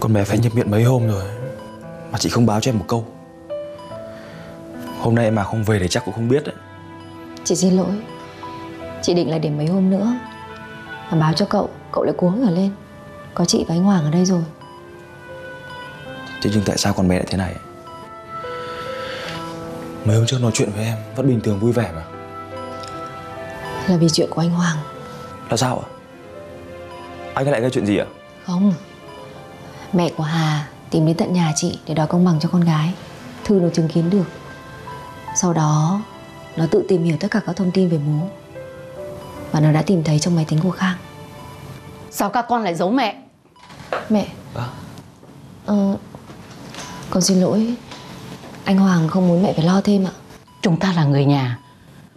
Con bé phải nhập viện mấy hôm rồi Mà chị không báo cho em một câu. Hôm nay em mà không về thì chắc cũng không biết đấy. Chị xin lỗi. Chị định là để mấy hôm nữa Mà báo cho cậu Cậu lại cuống ở lên. Có chị và anh Hoàng ở đây rồi. Thế nhưng tại sao con bé lại thế này? Mấy hôm trước nói chuyện với em Vẫn bình thường vui vẻ mà Là vì chuyện của anh Hoàng. Là sao ạ? Anh ấy lại gây chuyện gì ạ? Không. Mẹ của Hà tìm đến tận nhà chị Để đòi công bằng cho con gái. Thư nó chứng kiến được. Sau đó Nó tự tìm hiểu tất cả các thông tin về bố. Và nó đã tìm thấy trong máy tính của Khang. Sao các con lại giấu mẹ? Mẹ. À? Ờ Con xin lỗi. Anh Hoàng không muốn mẹ phải lo thêm ạ. Chúng ta là người nhà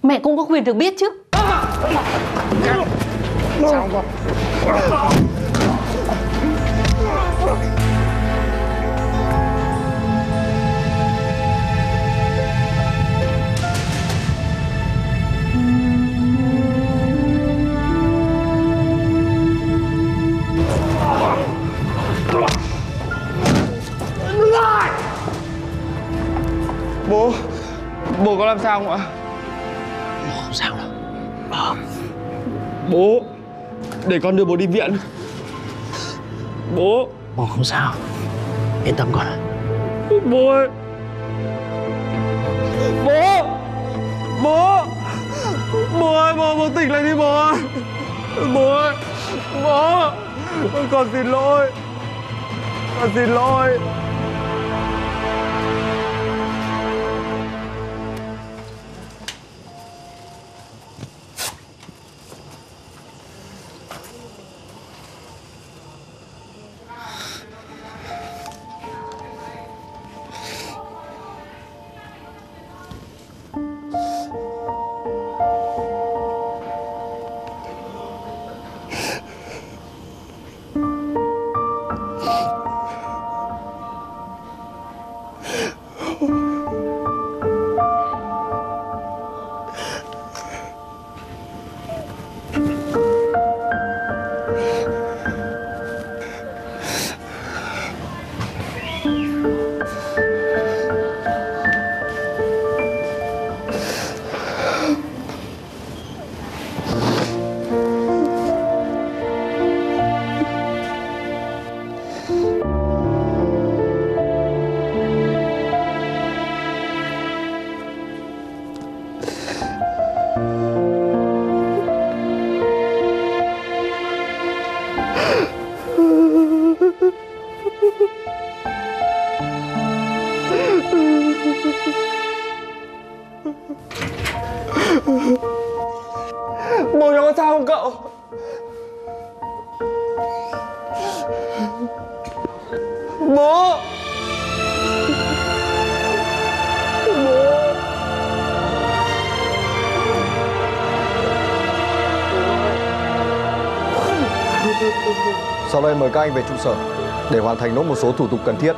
Mẹ cũng có quyền được biết chứ. Bố Bố có làm sao không ạ? Không sao đâu Bố Để con đưa bố đi viện. Bố. Bố không sao. Yên tâm con Bố ơi. Bố. Bố. Bố ơi bố bố tỉnh lại đi bố ơi. Bố ơi. Bố. Con xin lỗi. Con xin lỗi Bố nó có sao không cậu? Bố! Sau đây mời các anh về trụ sở để hoàn thành nốt một số thủ tục cần thiết.